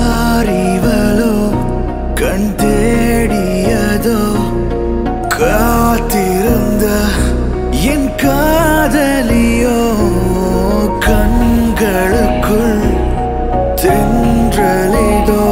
யாரிவளோ கண் தேடியதோ 从这里。